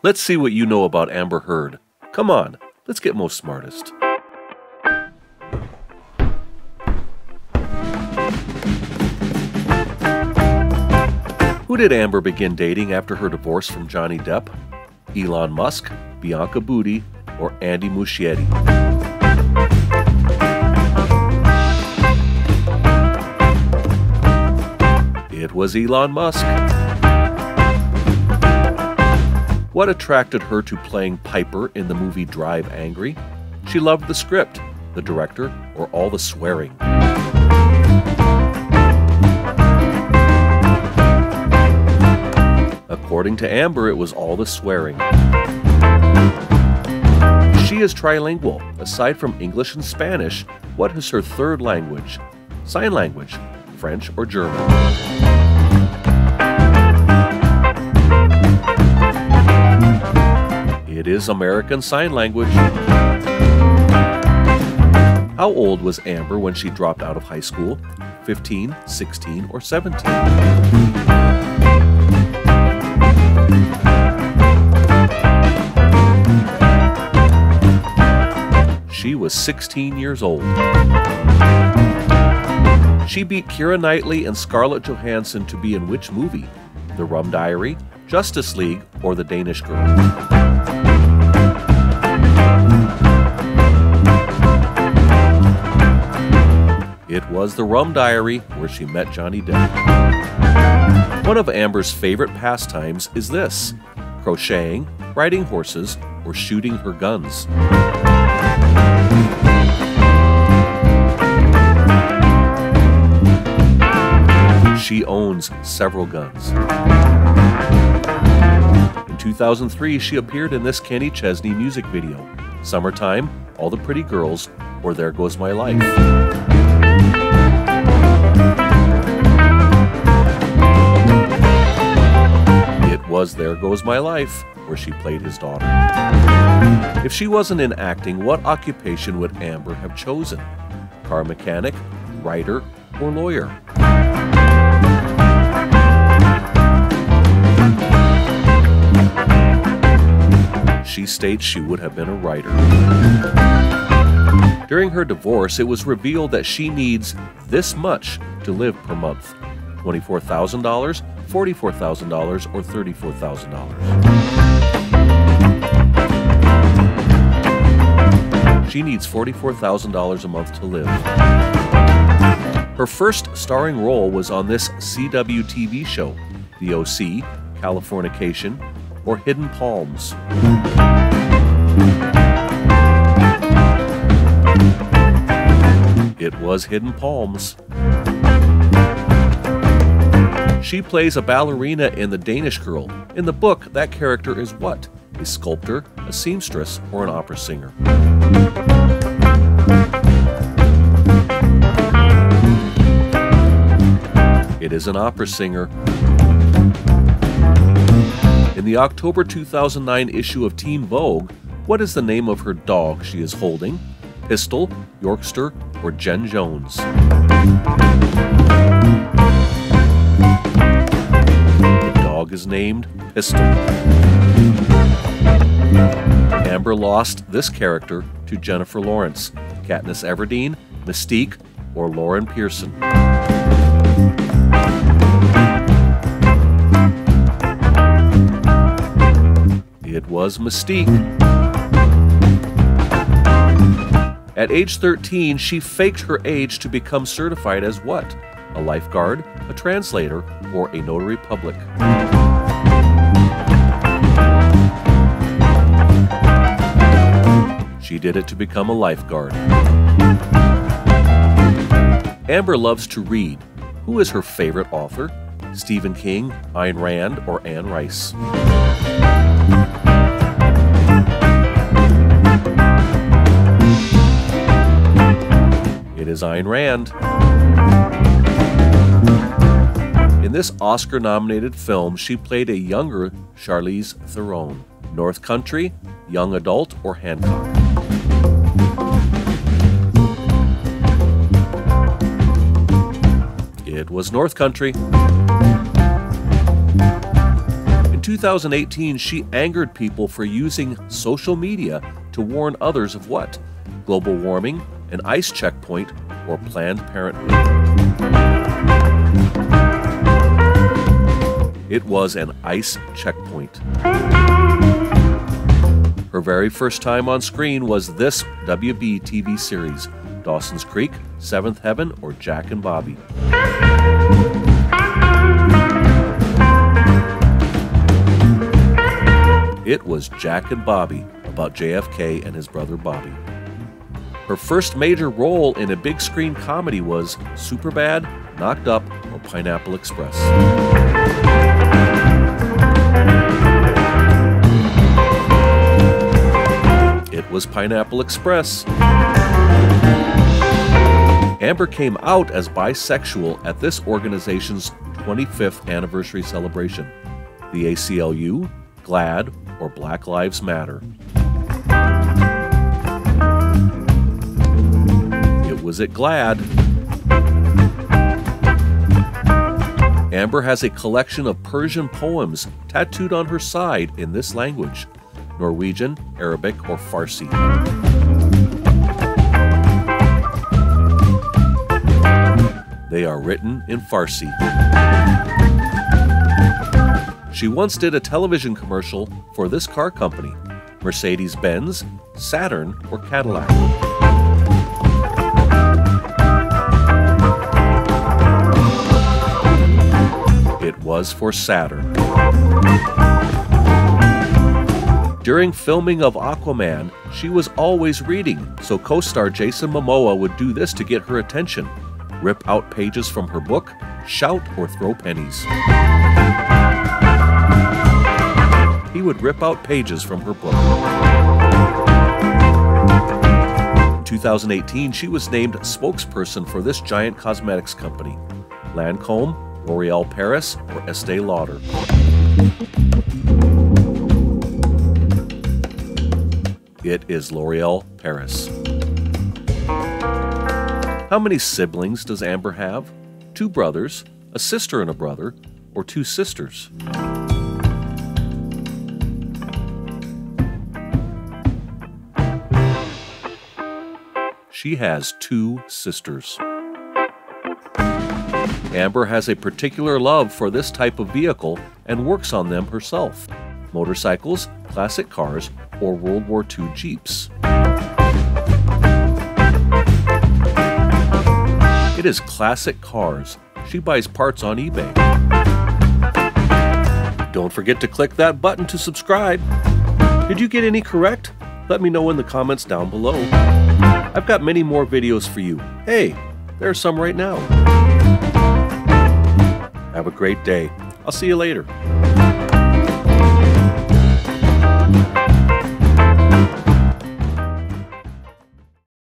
Let's see what you know about Amber Heard. Come on, let's get most smartest. Who did Amber begin dating after her divorce from Johnny Depp? Elon Musk, Bianca Butti, or Andy Muschietti? It was Elon Musk. What attracted her to playing Piper in the movie Drive Angry? She loved the script, the director, or all the swearing. According to Amber, it was all the swearing. She is trilingual. Aside from English and Spanish, what is her third language? Sign language, French, or German? It is American Sign Language. How old was Amber when she dropped out of high school? 15, 16, or 17? She was 16 years old. She beat Keira Knightley and Scarlett Johansson to be in which movie? The Rum Diary, Justice League, or The Danish Girl? Was The Rum Diary where she met Johnny Depp. One of Amber's favorite pastimes is this crocheting, riding horses, or shooting her guns. She owns several guns. In 2003, she appeared in this Kenny Chesney music video Summertime, All the Pretty Girls, or There Goes My Life. It was There Goes My Life, where she played his daughter. If she wasn't in acting, what occupation would Amber have chosen? Car mechanic, writer, or lawyer? She states she would have been a writer. During her divorce, it was revealed that she needs this much to live per month $24,000, $44,000, or $34,000. She needs $44,000 a month to live. Her first starring role was on this CW TV show, The OC, Californication, or Hidden Palms. Was Hidden Palms. She plays a ballerina in The Danish Girl. In the book, that character is what? A sculptor, a seamstress, or an opera singer? It is an opera singer. In the October 2009 issue of Teen Vogue, what is the name of her dog she is holding? Pistol, Yorkster, or Jen Jones? The dog is named Pistol. Amber lost this character to Jennifer Lawrence, Katniss Everdeen, Mystique, or Lauren Pearson. It was Mystique. At age 13, she faked her age to become certified as what? A lifeguard, a translator, or a notary public? She did it to become a lifeguard. Amber loves to read. Who is her favorite author? Stephen King, Ayn Rand, or Anne Rice? It is Ayn Rand. In this Oscar nominated film, she played a younger Charlize Theron. North Country, Young Adult, or Hancock? It was North Country. In 2018, she angered people for using social media to warn others of what? Global warming, an ice checkpoint, or Planned Parenthood. It was an ice checkpoint. Her very first time on screen was this WB TV series Dawson's Creek, Seventh Heaven, or Jack and Bobby. It was Jack and Bobby about JFK and his brother Bobby. Her first major role in a big screen comedy was Superbad, Knocked Up, or Pineapple Express. It was Pineapple Express. Amber came out as bisexual at this organization's 25th anniversary celebration. The ACLU, GLAAD, or Black Lives Matter. Was at GLAAD. Amber has a collection of Persian poems tattooed on her side in this language Norwegian, Arabic, or Farsi. They are written in Farsi. She once did a television commercial for this car company Mercedes Benz, Saturn, or Cadillac. Was for Saturn. During filming of Aquaman, she was always reading, so co star Jason Momoa would do this to get her attention rip out pages from her book, shout, or throw pennies. He would rip out pages from her book. In 2018, she was named spokesperson for this giant cosmetics company Lancome, L'Oreal Paris, or Estee Lauder. It is L'Oreal Paris. How many siblings does Amber have? Two brothers, a sister and a brother, or two sisters? She has two sisters. Amber has a particular love for this type of vehicle and works on them herself motorcycles, classic cars, or World War II Jeeps. It is classic cars. She buys parts on eBay. Don't forget to click that button to subscribe. Did you get any correct? Let me know in the comments down below. I've got many more videos for you. Hey, there are some right now. Have a great day. I'll see you later.